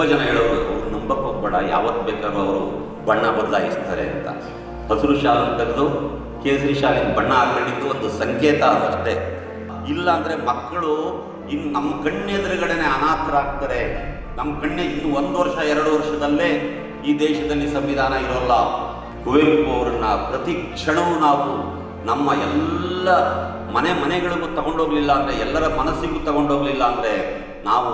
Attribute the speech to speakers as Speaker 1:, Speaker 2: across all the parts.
Speaker 1: ತುಂಬ ಜನ ಹೇಳೋರು ಅವ್ರು ನಂಬಕ್ಕೆ ಹೋಗ್ಬೇಡ ಯಾವತ್ತು ಬೇಕಾದ್ರೂ ಅವರು ಬಣ್ಣ ಬದಲಾಯಿಸ್ತಾರೆ ಅಂತ. ಹಸಿರು ಶಾಲನ್ನು ತೆಗೆದು ಕೇಸರಿ ಶಾಲೆ ಬಣ್ಣ ಹಾಕೊಂಡಿದ್ದು ಒಂದು ಸಂಕೇತ ಅದಷ್ಟೇ ಇಲ್ಲ ಅಂದರೆ ಮಕ್ಕಳು ಇನ್ನು ನಮ್ಮ ಕಣ್ಣೆದುರುಗಡೆನೆ ಅನಾಥರಾಗ್ತಾರೆ ನಮ್ಮ ಕಣ್ಣೆ ಇನ್ನು ಒಂದು ವರ್ಷ, ಎರಡು ವರ್ಷದಲ್ಲೇ ಈ ದೇಶದಲ್ಲಿ ಸಂವಿಧಾನ ಇರೋಲ್ಲ. ಕುವೆಂಪು ಅವರನ್ನ ಪ್ರತಿ ಕ್ಷಣವೂ ನಾವು ನಮ್ಮ ಎಲ್ಲ ಮನೆ ಮನೆಗಳಿಗೂ ತಗೊಂಡೋಗ್ಲಿಲ್ಲ ಅಂದರೆ, ಎಲ್ಲರ ಮನಸ್ಸಿಗೂ ತಗೊಂಡೋಗ್ಲಿಲ್ಲ ಅಂದರೆ, ನಾವು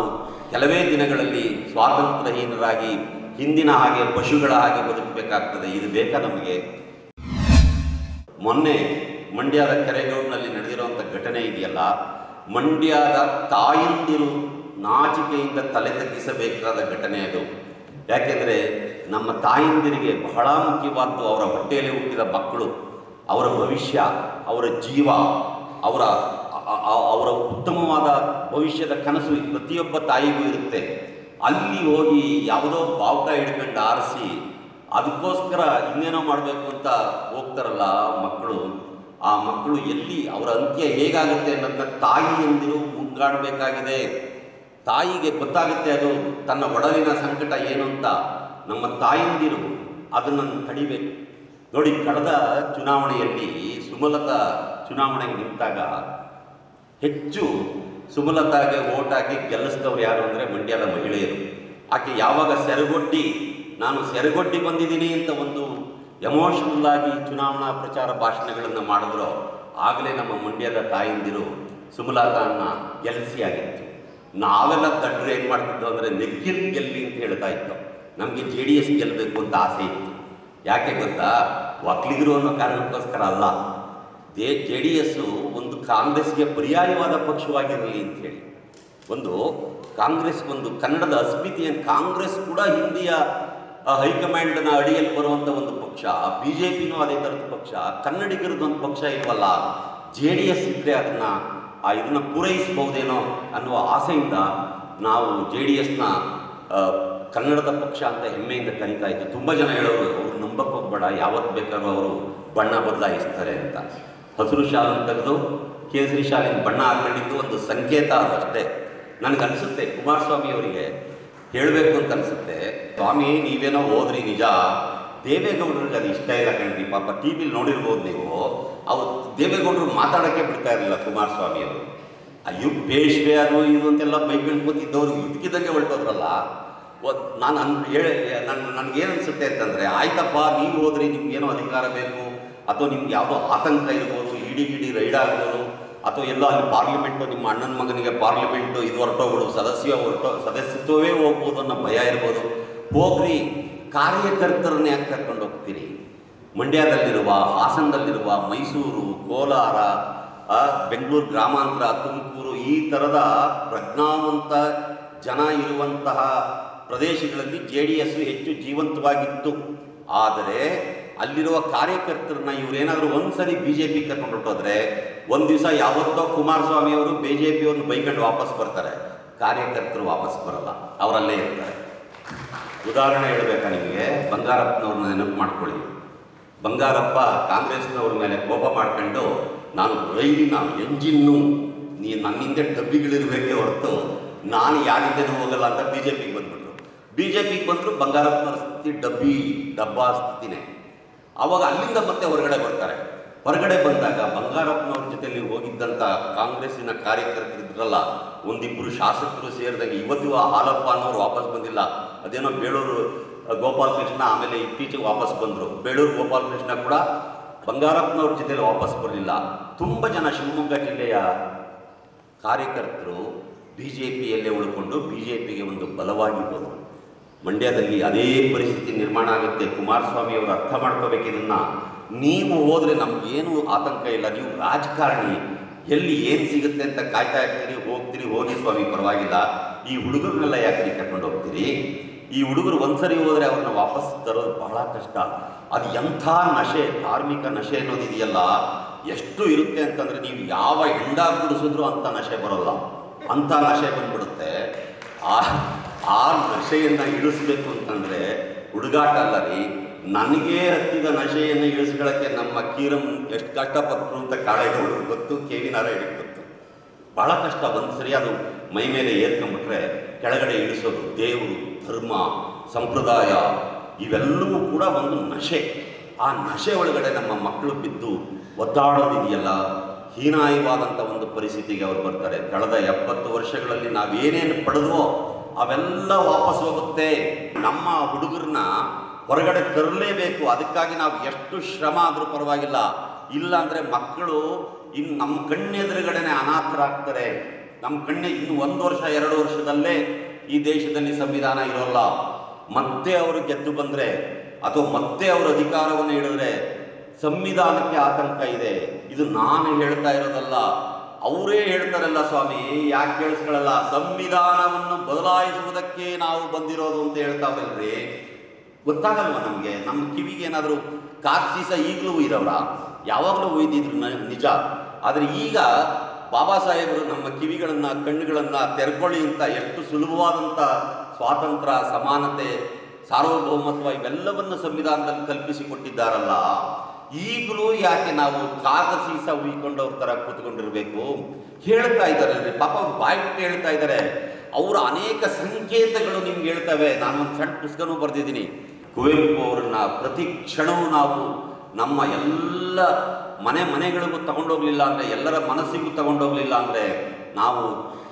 Speaker 1: ಕೆಲವೇ ದಿನಗಳಲ್ಲಿ ಸ್ವಾತಂತ್ರ್ಯಹೀನರಾಗಿ, ಹಿಂದಿನ ಹಾಗೆ ಪಶುಗಳ ಹಾಗೆ ಬದುಕಬೇಕಾಗ್ತದೆ. ಇದು ಬೇಕಾ ನಮಗೆ? ಮೊನ್ನೆ ಮಂಡ್ಯದ ಕೆರೆಗೌಡ್ನಲ್ಲಿ ನಡೆದಿರುವಂಥ ಘಟನೆ ಇದೆಯಲ್ಲ, ಮಂಡ್ಯದ ತಾಯಂದಿರು ನಾಚಿಕೆಯಿಂದ ತಲೆ ತಗ್ಗಿಸಬೇಕಾದ ಘಟನೆ ಅದು. ಯಾಕೆಂದರೆ ನಮ್ಮ ತಾಯಂದಿರಿಗೆ ಬಹಳ ಮುಖ್ಯವಾದ್ದು ಅವರ ಹೊಟ್ಟೆಯಲ್ಲಿ ಹುಟ್ಟಿದ ಮಕ್ಕಳು, ಅವರ ಭವಿಷ್ಯ, ಅವರ ಜೀವ, ಅವರ ಅವರ ಉತ್ತಮವಾದ ಭವಿಷ್ಯದ ಕನಸು ಪ್ರತಿಯೊಬ್ಬ ತಾಯಿಗೂ ಇರುತ್ತೆ. ಅಲ್ಲಿ ಹೋಗಿ ಯಾವುದೋ ಬಾವುಟ ಹಿಡ್ಕೊಂಡು ಆರಿಸಿ ಅದಕ್ಕೋಸ್ಕರ ಇನ್ನೇನೋ ಮಾಡಬೇಕು ಅಂತ ಹೋಗ್ತಾರಲ್ಲ ಮಕ್ಕಳು, ಆ ಮಕ್ಕಳು ಎಲ್ಲಿ ಅವರ ಅಂತ್ಯ ಹೇಗಾಗುತ್ತೆ ಅನ್ನೋದನ್ನ ತಾಯಿಯಂದಿರು ಮುಂಗಾಡಬೇಕಾಗಿದೆ. ತಾಯಿಗೆ ಗೊತ್ತಾಗುತ್ತೆ ಅದು ತನ್ನ ಒಡಲಿನ ಸಂಕಟ ಏನು ಅಂತ. ನಮ್ಮ ತಾಯಂದಿರು ಅದನ್ನು ತಡಿಬೇಕು. ನೋಡಿ, ಕಳೆದ ಚುನಾವಣೆಯಲ್ಲಿ ಸುಮಲತಾ ಚುನಾವಣೆಗೆ ನಿಂತಾಗ ಹೆಚ್ಚು ಸುಮಲತಾಗೆ ಓಟ್ ಹಾಕಿ ಗೆಲ್ಲಿಸಿದವ್ರು ಯಾರು ಅಂದರೆ ಮಂಡ್ಯದ ಮಹಿಳೆಯರು. ಆಕೆ ಯಾವಾಗ ಸೆರಗೊಡ್ಡಿ ನಾನು ಸೆರಗೊಡ್ಡಿ ಬಂದಿದ್ದೀನಿ ಅಂತ ಒಂದು ಎಮೋಷನಲ್ ಆಗಿ ಚುನಾವಣಾ ಪ್ರಚಾರ ಭಾಷಣಗಳನ್ನು ಮಾಡಿದ್ರು, ಆಗಲೇ ನಮ್ಮ ಮಂಡ್ಯದ ತಾಯಿಂದಿರು ಸುಮಲತಾನ್ನ ಗೆಲ್ಲಿಸಿ ಆಗಿತ್ತು. ನಾವೆಲ್ಲ ತಡ್ರು ಏನು ಮಾಡ್ತಿದ್ದೋ ಅಂದರೆ ನೆಗ್ಗಿಲ್ ಗೆಲ್ಲಿ ಅಂತ ಹೇಳ್ತಾ ಇತ್ತು. ನಮಗೆ ಜೆ ಡಿ ಎಸ್ ಗೆಲ್ಲಬೇಕು ಅಂತ ಆಸೆ ಇತ್ತು. ಯಾಕೆ ಗೊತ್ತಾ? ಒಕ್ಕಲಿಗರು ಅನ್ನೋ ಕಾರಣಕ್ಕೋಸ್ಕರ ಅಲ್ಲ. ದೇ, ಜೆ ಡಿ ಎಸ್ಸು ಒಂದು ಕಾಂಗ್ರೆಸ್ಗೆ ಪರ್ಯಾಯವಾದ ಪಕ್ಷವಾಗಿರಲಿ ಅಂತೇಳಿ ಒಂದು ಕಾಂಗ್ರೆಸ್ ಒಂದು ಕನ್ನಡದ ಅಸ್ಮಿತೆಯನ್ನು ಕಾಂಗ್ರೆಸ್ ಕೂಡ ಹಿಂದಿಯ ಹೈಕಮಾಂಡ್ನ ಅಡಿಯಲ್ಲಿ ಬರುವಂಥ ಒಂದು ಪಕ್ಷ ಬಿ ಜೆ ಪಿನೂ ಅದೇ ಥರದ ಪಕ್ಷ, ಕನ್ನಡಿಗರದ್ದು ಒಂದು ಪಕ್ಷ ಇಲ್ವಲ್ಲ, ಜೆ ಡಿ ಎಸ್ ಇದ್ದರೆ ಅದನ್ನು, ಆ, ಇದನ್ನು ಪೂರೈಸಬಹುದೇನೋ ಅನ್ನುವ ಆಸೆಯಿಂದ ನಾವು ಜೆ ಡಿ ಎಸ್ನ ಕನ್ನಡದ ಪಕ್ಷ ಅಂತ ಹೆಮ್ಮೆಯಿಂದ ಕರೀತಾ ಇತ್ತು ತುಂಬ ಜನ ಹೇಳೋರು, ಅವ್ರು ನಂಬಕ್ಕೆ ಹೋಗ್ಬೇಡ, ಯಾವತ್ತು ಬೇಕಾದ್ರೂ ಅವರು ಬಣ್ಣ ಬದಲಾಯಿಸ್ತಾರೆ ಅಂತ. ಹಸಿರು ಶಾಲನ್ನು ತೆಗೆದು ಕೇಸರಿ ಶಾಲಿನ ಬಣ್ಣ ಹಾಕೊಂಡಿದ್ದು ಒಂದು ಸಂಕೇತ ಅದಷ್ಟೇ ನನಗನ್ಸುತ್ತೆ ಕುಮಾರಸ್ವಾಮಿ ಅವರಿಗೆ ಹೇಳಬೇಕು ಅಂತ ಅನಿಸುತ್ತೆ. ಸ್ವಾಮಿ, ನೀವೇನೋ ಹೋದ್ರಿ ನಿಜ. ದೇವೇಗೌಡರಿಗೆ ಅದು ಇಷ್ಟ ಇಲ್ಲ ಕಣ್ರಿ. ಪಾಪ ಟಿ ವಿಲಿ ನೋಡಿರ್ಬೋದು ನೀವು. ಅವ್ರು ದೇವೇಗೌಡರು ಮಾತಾಡೋಕ್ಕೆ ಬಿಡ್ತಾ ಇರಲಿಲ್ಲ ಕುಮಾರಸ್ವಾಮಿ ಅವರು ಅಯ್ಯೋ ಪೇಶ್ವೆ ಅದು ಇದು ಅಂತೆಲ್ಲ ಬೈಕೊಂಡು ಕೂತಿದ್ದವ್ರು. ಇದಕ್ಕಿದ್ದಂಗೆ ಹೊರಟೋದ್ರಲ್ಲ. ನಾನು ಅನ್ ಹೇಳಿ ನನ್ನ ನನಗೇನು ಅನಿಸುತ್ತೆ ಅಂತಂದರೆ, ಆಯ್ತಪ್ಪ, ನೀವು ಹೋದ್ರಿ, ನಿಮ್ಗೇನೋ ಅಧಿಕಾರ ಬೇಕು. ಅಥವಾ ನಿಮ್ಗೆ ಯಾವುದೋ ಆತಂಕ ಇರ್ಬೋದು ಇಡಿ ಗಿಡಿ ರೈಡ್ ಆಗ್ಬೋದು ಅಥವಾ ಎಲ್ಲ ಅಲ್ಲಿ ಪಾರ್ಲಿಮೆಂಟು ನಿಮ್ಮ ಅಣ್ಣನ ಮಗನಿಗೆ ಪಾರ್ಲಿಮೆಂಟು ಇದು ಹೊರಟೋಗ್ಬಿಡು ಸದಸ್ಯ ಹೊರಟೋ, ಸದಸ್ಯತ್ವವೇ ಹೋಗ್ಬೋದು ಅನ್ನೋ ಭಯ ಇರ್ಬೋದು. ಹೋಗ್ರಿ, ಕಾರ್ಯಕರ್ತರನ್ನೇ ಯಾಕೆ ಕರ್ಕೊಂಡು ಹೋಗ್ತೀರಿ? ಮಂಡ್ಯದಲ್ಲಿರುವ, ಹಾಸನದಲ್ಲಿರುವ ಮೈಸೂರು, ಕೋಲಾರ ಬೆಂಗಳೂರು ಗ್ರಾಮಾಂತರ, ತುಮಕೂರು ಈ ಥರದ ಪ್ರಜ್ಞಾವಂತ ಜನ ಇರುವಂತಹ ಪ್ರದೇಶಗಳಲ್ಲಿ ಜೆ ಡಿ ಎಸ್ ಹೆಚ್ಚು ಜೀವಂತವಾಗಿತ್ತು. ಆದರೆ ಅಲ್ಲಿರುವ ಕಾರ್ಯಕರ್ತರನ್ನ ಇವರೇನಾದರೂ ಒಂದ್ಸರಿ ಬಿ ಜೆ ಪಿ ಕರ್ಕೊಂಡು ಹೊರಟೋದ್ರೆ ಒಂದು ದಿವಸ ಯಾವತ್ತೋ ಕುಮಾರಸ್ವಾಮಿ ಅವರು ಬಿ ಜೆ ಪಿಯವ್ರನ್ನ ಬೈಕೊಂಡು ವಾಪಸ್ ಬರ್ತಾರೆ. ಕಾರ್ಯಕರ್ತರು ವಾಪಸ್ ಬರಲ್ಲ. ಅವರಲ್ಲೇ ಇರ್ತಾರೆ. ಉದಾಹರಣೆ ಹೇಳಬೇಕಾ ನಿಮಗೆ? ಬಂಗಾರಪ್ಪನವ್ರನ್ನ ನೆನಪು ಮಾಡ್ಕೊಳ್ಳಿ. ಬಂಗಾರಪ್ಪ ಕಾಂಗ್ರೆಸ್ನವ್ರ ಮೇಲೆ ಕೋಪ ಮಾಡ್ಕೊಂಡು, ನಾನು ರೈಲಿನ ಎಂಜಿನ್ನು, ನೀ ನನ್ನಿಂದ ಡಬ್ಬಿಗಳಿರಬೇಕೇ ಹೊರತು, ನಾನು ಯಾರಿಂದನೂ ಹೋಗಲ್ಲ ಅಂತ ಬಿ ಜೆ ಪಿಗೆ ಬಂದ್ಬಿಟ್ರು. ಬಿ ಜೆ ಪಿಗೆ ಬಂದರು ಬಂಗಾರಪ್ಪನವ್ರ ಸ್ಥಿತಿ ಡಬ್ಬಿ, ಡಬ್ಬಾ ಸ್ಥಿತಿನೇ. ಅವಾಗ ಅಲ್ಲಿಂದ ಮತ್ತೆ ಹೊರಗಡೆ ಬರ್ತಾರೆ. ಹೊರಗಡೆ ಬಂದಾಗ ಬಂಗಾರಪ್ಪನವ್ರ ಜೊತೆಯಲ್ಲಿ ಹೋಗಿದ್ದಂಥ ಕಾಂಗ್ರೆಸ್ಸಿನ ಕಾರ್ಯಕರ್ತರಿದ್ರಲ್ಲ ಒಂದಿಬ್ಬರು ಶಾಸಕರು ಸೇರಿದಾಗ ಇವತ್ತು ಆ ಹಾಲಪ್ಪ ಅನ್ನೋರು ವಾಪಸ್ ಬಂದಿಲ್ಲ. ಅದೇನೋ ಬೇಳೂರು ಗೋಪಾಲಕೃಷ್ಣ ಆಮೇಲೆ ಇತ್ತೀಚೆಗೆ ವಾಪಸ್ ಬಂದರು. ಬೇಳೂರು ಗೋಪಾಲಕೃಷ್ಣ ಕೂಡ ಬಂಗಾರಪ್ಪನವ್ರ ಜೊತೆಯಲ್ಲಿ ವಾಪಸ್ ಬರಲಿಲ್ಲ. ತುಂಬ ಜನ ಶಿವಮೊಗ್ಗ ಜಿಲ್ಲೆಯ ಕಾರ್ಯಕರ್ತರು ಬಿ ಜೆ ಪಿಯಲ್ಲೇ ಉಳ್ಕೊಂಡು ಬಿ ಜೆ ಪಿಗೆ ಒಂದು ಬಲವಾಗಿ ಹೋದರು. ಮಂಡ್ಯದಲ್ಲಿ ಅದೇ ಪರಿಸ್ಥಿತಿ ನಿರ್ಮಾಣ ಆಗುತ್ತೆ. ಕುಮಾರಸ್ವಾಮಿ ಅವರು ಅರ್ಥ ಮಾಡ್ಕೋಬೇಕು ಇದನ್ನು. ನೀವು ಹೋದರೆ ನಮಗೇನು ಆತಂಕ ಇಲ್ಲ. ನೀವು ರಾಜಕಾರಣಿ. ಎಲ್ಲಿ ಏನು ಸಿಗುತ್ತೆ ಅಂತ ಕಾಯ್ತಾ ಇರ್ತೀರಿ, ಹೋಗ್ತೀರಿ, ಹೋಗಿ ಸ್ವಾಮಿ, ಪರವಾಗಿಲ್ಲ. ಈ ಹುಡುಗರನ್ನೆಲ್ಲ ಯಾಕೆ ಕರ್ಕೊಂಡು ಹೋಗ್ತೀರಿ? ಈ ಹುಡುಗರು ಒಂದ್ಸರಿ ಹೋದರೆ ಅವ್ರನ್ನ ವಾಪಸ್ ತರೋದು ಬಹಳ ಕಷ್ಟ. ಅದು ಎಂಥ ನಶೆ, ಧಾರ್ಮಿಕ ನಶೆ ಅನ್ನೋದಿದೆಯಲ್ಲ ಎಷ್ಟು ಇರುತ್ತೆ ಅಂತಂದರೆ ನೀವು ಯಾವ ಹೆಂಡ ಕುಡಿಸಿದ್ರು ಅಂಥ ನಶೆ ಬರೋಲ್ಲ. ಅಂಥ ನಶೆ ಬಂದ್ಬಿಡುತ್ತೆ. ಆ ಆ ನಶೆಯನ್ನು ಇಳಿಸ್ಬೇಕು ಅಂತಂದರೆ ಹುಡುಗಾಟ ಅಲ್ಲ ರೀ. ನನಗೆ ಹತ್ತಿದ ನಶೆಯನ್ನು ಇಳಿಸ್ಕೊಳ್ಳೋಕ್ಕೆ ನಮ್ಮ ಕೀರಂ ಎಷ್ಟು ಕಷ್ಟಪಟ್ಟರು ಅಂತ ಕಾಳೆಗೌಡರು ಗೊತ್ತು, ಕೆ ವಿ ನಾರಾಯಣಿಗೆ ಗೊತ್ತು. ಭಾಳ ಕಷ್ಟ, ಒಂದು ಸರಿ ಅದು ಮೈ ಮೇಲೆ ಏರ್ಕೊಂಬಿಟ್ರೆ ಕೆಳಗಡೆ ಇಳಿಸೋದು, ದೇವರು, ಧರ್ಮ, ಸಂಪ್ರದಾಯ, ಇವೆಲ್ಲವೂ ಕೂಡ ಒಂದು ನಶೆ. ಆ ನಶೆ ಒಳಗಡೆ ನಮ್ಮ ಮಕ್ಕಳು ಬಿದ್ದು ಒದ್ದಾಡೋದಿದೆಯಲ್ಲ ಹೀನಾಯವಾದಂಥ ಒಂದು ಪರಿಸ್ಥಿತಿಗೆ ಅವರು ಬರ್ತಾರೆ. ಕಳೆದ ಎಪ್ಪತ್ತು ವರ್ಷಗಳಲ್ಲಿ ನಾವೇನೇನು ಪಡೆದ್ವೋ ಅವೆಲ್ಲ ವಾಪಸ್ ಹೋಗುತ್ತೆ. ನಮ್ಮ ಹುಡುಗರನ್ನ ಹೊರಗಡೆ ತರಲೇಬೇಕು. ಅದಕ್ಕಾಗಿ ನಾವು ಎಷ್ಟು ಶ್ರಮ ಆದರೂ ಪರವಾಗಿಲ್ಲ. ಇಲ್ಲ ಅಂದರೆ ಮಕ್ಕಳು ಇನ್ನು ನಮ್ಮ ಕಣ್ಣೆದುರುಗಡೆನೆ ಅನಾಥರಾಗ್ತಾರೆ. ನಮ್ಮ ಕಣ್ಣೆ ಇನ್ನು ಒಂದು ವರ್ಷ, ಎರಡು ವರ್ಷದಲ್ಲೇ ಈ ದೇಶದಲ್ಲಿ ಸಂವಿಧಾನ ಇರೋಲ್ಲ. ಮತ್ತೆ ಅವರು ಗೆದ್ದು ಬಂದರೆ ಅಥವಾ ಮತ್ತೆ ಅವರು ಅಧಿಕಾರವನ್ನು ಹೇಳಿದ್ರೆ ಸಂವಿಧಾನಕ್ಕೆ ಆತಂಕ ಇದೆ. ಇದು ನಾನು ಹೇಳ್ತಾ ಇರೋದಲ್ಲ. ಅವರೇ ಹೇಳ್ತಾರಲ್ಲ ಸ್ವಾಮಿ, ಯಾಕೆ ಕೇಳಿಸ್ಕೊಳ್ಳಲ್ಲ ಸಂವಿಧಾನವನ್ನು ಬದಲಾಯಿಸುವುದಕ್ಕೆ ನಾವು ಬಂದಿರೋದು ಅಂತ ಹೇಳ್ತಾ ಹೇಳ್ತಾವಲ್ರಿ? ಗೊತ್ತಾಗಲ್ವ ನಮಗೆ? ನಮ್ಮ ಕಿವಿಗೆ ಏನಾದರೂ ಕಾಕ್ಸೀಸ ಈಗಲೂ ಇರವ್ರ? ಯಾವಾಗಲೂ ಒಯ್ದಿದ್ರು ನಿಜ. ಆದರೆ ಈಗ ಬಾಬಾ ಸಾಹೇಬರು ನಮ್ಮ ಕಿವಿಗಳನ್ನು, ಕಣ್ಣುಗಳನ್ನು ತೆರ್ಕೊಳ್ಳಿ ಅಂತ ಎಷ್ಟು ಸುಲಭವಾದಂಥ ಸ್ವಾತಂತ್ರ್ಯ, ಸಮಾನತೆ, ಸಾರ್ವಭೌಮತ್ವ ಇವೆಲ್ಲವನ್ನು ಸಂವಿಧಾನದಲ್ಲಿ ಕಲ್ಪಿಸಿಕೊಟ್ಟಿದ್ದಾರಲ್ಲ ಈಗಲೂ ಯಾಕೆ ನಾವು ಕಾಗಸೀಸ ಉಯ್ಕೊಂಡವ್ರ ಥರ ಕೂತ್ಕೊಂಡಿರ್ಬೇಕು? ಹೇಳ್ತಾ ಇದ್ದಾರೆ ಪಾಪ ಅವ್ರು ಬಾಯ್ ಹೇಳ್ತಾ ಇದ್ದಾರೆ ಅವರ ಅನೇಕ ಸಂಕೇತಗಳು ನಿಮ್ಗೆ ಹೇಳ್ತವೆ. ನಾನು ಒಂದು ಸಣ್ಣ ಪುಸ್ತಕನೂ ಬರೆದಿದ್ದೀನಿ. ಕುವೆಂಪು ಅವರನ್ನ ಪ್ರತಿ ಕ್ಷಣವೂ ನಾವು ನಮ್ಮ ಎಲ್ಲ ಮನೆ ಮನೆಗಳಿಗೂ ತಗೊಂಡೋಗ್ಲಿಲ್ಲ ಅಂದರೆ, ಎಲ್ಲರ ಮನಸ್ಸಿಗೂ ತಗೊಂಡೋಗ್ಲಿಲ್ಲ ಅಂದರೆ, ನಾವು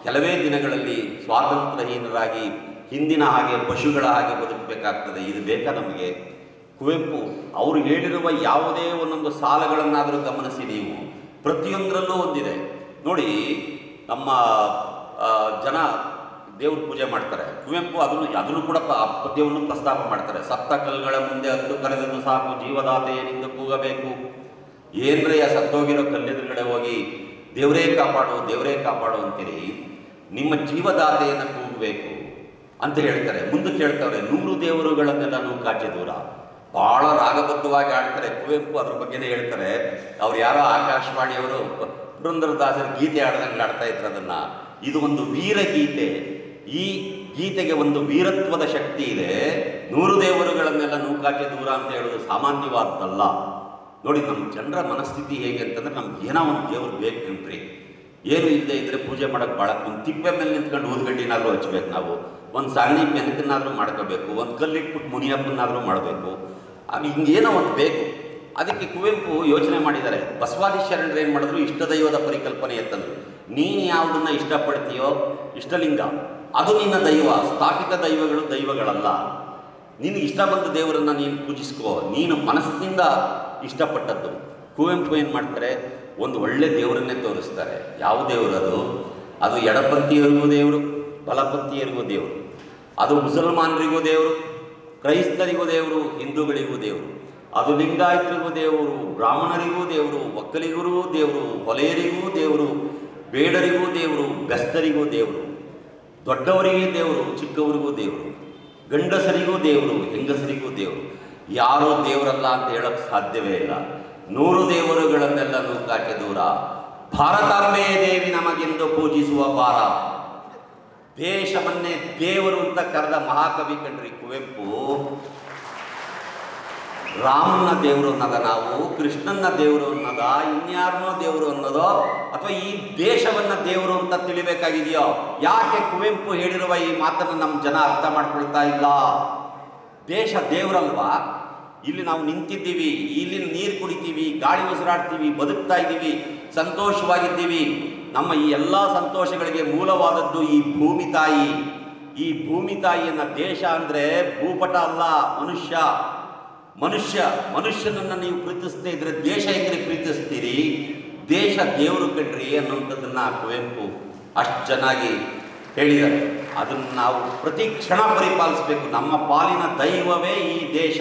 Speaker 1: ಕೆಲವೇ ದಿನಗಳಲ್ಲಿ ಸ್ವಾತಂತ್ರ್ಯಹೀನರಾಗಿ ಹಿಂದಿನ ಹಾಗೆ ಪಶುಗಳ ಹಾಗೆ ಬದುಕಬೇಕಾಗ್ತದೆ. ಇದು ಬೇಕಾ ನಮಗೆ? ಕುವೆಂಪು, ಅವರು ಹೇಳಿರುವ ಯಾವುದೇ ಒಂದೊಂದು ಸಾಲಗಳನ್ನಾದರೂ ಗಮನಿಸಿ ನೀವು. ಪ್ರತಿಯೊಂದರಲ್ಲೂ ಒಂದಿದೆ. ನೋಡಿ, ನಮ್ಮ ಜನ ದೇವ್ರ ಪೂಜೆ ಮಾಡ್ತಾರೆ. ಕುವೆಂಪು ಅದನ್ನು ಅದನ್ನು ಕೂಡ ಪದ್ಯವನ್ನು ಪ್ರಸ್ತಾಪ ಮಾಡ್ತಾರೆ. ಸಪ್ತ ಕಲ್ಲುಗಳ ಮುಂದೆ ಹತ್ತು ಕರೆದನ್ನು ಸಾಕು, ಜೀವದಾತೆಯನಿಂದ ಕೂಗಬೇಕು. ಏನ್ರೆಯ ಸತ್ತೋಗಿರೋ ಕಲ್ಲೆದುರುಗಡೆ ಹೋಗಿ, ದೇವರೇ ಕಾಪಾಡು ದೇವರೇ ಕಾಪಾಡು ಅಂತೀರಿ. ನಿಮ್ಮ ಜೀವದಾತೆಯನ್ನು ಕೂಗಬೇಕು ಅಂತ ಹೇಳ್ತಾರೆ. ಮುಂದಕ್ಕೆ ಹೇಳ್ತಾರೆ ನೂರು ದೇವರುಗಳನ್ನೆಲ್ಲ ನೂಕಾಚೆ ದೂರ. ಬಹಳ ರಾಗಬದ್ಧವಾಗಿ ಆಡ್ತಾರೆ ಕುವೆಂಪು ಅದ್ರ ಬಗ್ಗೆನೇ ಹೇಳ್ತಾರೆ. ಅವ್ರು ಯಾರೋ ಆಕಾಶವಾಣಿಯವರು ಪುರಂದರದಾಸರ ಗೀತೆ ಆಡ್ದಂಗೆ ಆಡ್ತಾ ಇದ್ರು ಅದನ್ನ. ಇದು ಒಂದು ವೀರಗೀತೆ. ಈ ಗೀತೆಗೆ ಒಂದು ವೀರತ್ವದ ಶಕ್ತಿ ಇದೆ. ನೂರು ದೇವರುಗಳನ್ನೆಲ್ಲ ನೂಕಾಕೆ ದೂರ ಅಂತ ಹೇಳೋದು ಸಾಮಾನ್ಯವಾದಲ್ಲ ನೋಡಿ, ನಮ್ಮ ಜನರ ಮನಸ್ಥಿತಿ ಹೇಗೆ ಅಂತಂದ್ರೆ, ನಮ್ಗೆ ಏನೋ ಒಂದು ದೇವರು ಬೇಕು ಕಣ್ರಿ. ಏನು ಇಲ್ಲದೆ ಇದ್ರೆ ಪೂಜೆ ಮಾಡೋಕ್ಕೆ ಭಾಳ ಒಂದು ತಿಪ್ಪೆ ಮೇಲೆ ನಿಂತ್ಕೊಂಡು ಊದ್ಗಡ್ಡಿನಾದರೂ ಹಚ್ಬೇಕು ನಾವು. ಒಂದು ಸಗಣಿ ಬೆನಕನ್ನಾದರೂ ಮಾಡ್ಕೋಬೇಕು. ಒಂದು ಕಲ್ಲಿಟ್ಬಿಟ್ಟು ಮುನಿಯಪ್ಪನಾದರೂ ಮಾಡಬೇಕು. ಆಗ ಹಿಂಗೇನೋ ಒಂದು ಬೇಕು. ಅದಕ್ಕೆ ಕುವೆಂಪು ಯೋಚನೆ ಮಾಡಿದ್ದಾರೆ ಬಸವಾದಿ ಶರಣರು ಏನು ಮಾಡಿದ್ರು? ಇಷ್ಟದೈವದ ಪರಿಕಲ್ಪನೆ ಎತ್ತಂದರು. ನೀನು ಯಾವುದನ್ನು ಇಷ್ಟಪಡ್ತೀಯೋ? ಇಷ್ಟಲಿಂಗ. ಅದು ನಿನ್ನ ದೈವ. ಸ್ಥಾಪಿತ ದೈವಗಳು ದೈವಗಳಲ್ಲ. ನಿನಗೆ ಇಷ್ಟ ಬಂದ ದೇವರನ್ನು ನೀನು ಪೂಜಿಸ್ಕೋ. ನೀನು ಮನಸ್ಸಿನಿಂದ ಇಷ್ಟಪಟ್ಟದ್ದು. ಕುವೆಂಪು ಏನು ಮಾಡ್ತಾರೆ? ಒಂದು ಒಳ್ಳೆ ದೇವರನ್ನೇ ತೋರಿಸ್ತಾರೆ. ಯಾವ ದೇವರು ಅದು? ಅದು ಎಡಪಂಥೀಯರಿಗೂ ದೇವರು, ಬಲಪಂಥೀಯರಿಗೂ ದೇವರು. ಅದು ಮುಸಲ್ಮಾನರಿಗೂ ದೇವರು ಕ್ರೈಸ್ತರಿಗೂ ದೇವರು, ಹಿಂದೂಗಳಿಗೂ ದೇವರು. ಅದು ಲಿಂಗಾಯತರಿಗೂ ದೇವರು, ಬ್ರಾಹ್ಮಣರಿಗೂ ದೇವರು, ಒಕ್ಕಲಿಗರು ದೇವರು, ಹೊಲೆಯರಿಗೂ ದೇವರು, ಬೇಡರಿಗೂ ದೇವರು, ಗಸ್ತರಿಗೂ ದೇವರು, ದೊಡ್ಡವರಿಗೆ ದೇವರು, ಚಿಕ್ಕವರಿಗೂ ದೇವರು, ಗಂಡಸರಿಗೂ ದೇವರು, ಹೆಂಗಸರಿಗೂ ದೇವರು. ಯಾರೂ ದೇವರಲ್ಲ ಅಂತ ಹೇಳಕ್ಕೆ ಸಾಧ್ಯವೇ ಇಲ್ಲ. ನೂರು ದೇವರುಗಳನ್ನೆಲ್ಲ ನೂಕಾಕೆ ದೂರ. ಭಾರತಾಂಬೆಯೇ ದೇವಿ ನಮಗೆಂದು ಪೂಜಿಸುವ ಭಾರ. ದೇಶವನ್ನೇ ದೇವರು ಅಂತ ಕರೆದ ಮಹಾಕವಿ ಕಣ್ರಿ ಕುವೆಂಪು. ರಾಮನ ದೇವರು ಅನ್ನದ ನಾವು, ಕೃಷ್ಣನ ದೇವರು ಅನ್ನದ ಇನ್ಯಾರನೋ ದೇವರು ಅನ್ನೋದೋ, ಅಥವಾ ಈ ದೇಶವನ್ನ ದೇವರು ಅಂತ ತಿಳಿಬೇಕಾಗಿದೆಯೋ? ಯಾಕೆ ಕುವೆಂಪು ಹೇಳಿರುವ ಈ ಮಾತನ್ನು ನಮ್ಮ ಜನ ಅರ್ಥ ಮಾಡ್ಕೊಳ್ತಾ ಇಲ್ಲ? ದೇಶ ದೇವರಲ್ವಾ? ಇಲ್ಲಿ ನಾವು ನಿಂತಿದ್ದೀವಿ ಇಲ್ಲಿ ನೀರು ಕುಡಿತೀವಿ, ಗಾಳಿ ಉಸಿರಾಡ್ತೀವಿ, ಬದುಕ್ತಾ ಇದ್ದೀವಿ ಸಂತೋಷವಾಗಿದ್ದೀವಿ. ನಮ್ಮ ಈ ಎಲ್ಲ ಸಂತೋಷಗಳಿಗೆ ಮೂಲವಾದದ್ದು ಈ ಭೂಮಿ ತಾಯಿ. ಈ ಭೂಮಿ ತಾಯಿಯನ್ನ ದೇಶ ಅಂದರೆ ಭೂಪಟ ಅಲ್ಲ, ಮನುಷ್ಯ. ಮನುಷ್ಯ, ಮನುಷ್ಯನನ್ನು ನೀವು ಪ್ರೀತಿಸ್ತಾ ಇದ್ರೆ ದೇಶ ಹೆಂಗ್ರಿ ಪ್ರೀತಿಸ್ತೀರಿ? ದೇಶ ದೇವರು ಕಣ್ರಿ ಅನ್ನುವಂಥದ್ದನ್ನ ಕುವೆಂಪು ಅಷ್ಟು ಚೆನ್ನಾಗಿ ಹೇಳಿದ್ದಾರೆ ಅದನ್ನು ನಾವು ಪ್ರತಿ ಕ್ಷಣ ಪರಿಪಾಲಿಸಬೇಕು. ನಮ್ಮ ಪಾಲಿನ ದೈವವೇ ಈ ದೇಶ.